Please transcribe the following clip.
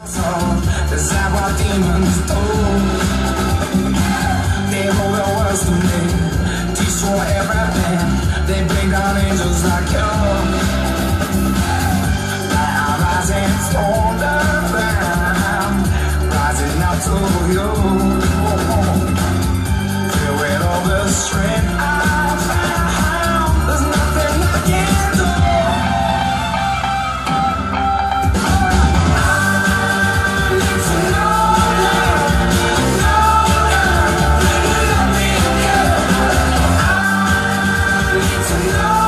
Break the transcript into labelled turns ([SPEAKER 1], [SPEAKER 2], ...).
[SPEAKER 1] Is that what demons do? They hold the words to me, destroy everything. They bring down angels like you. Rising rising up to you. With all the strength. Cause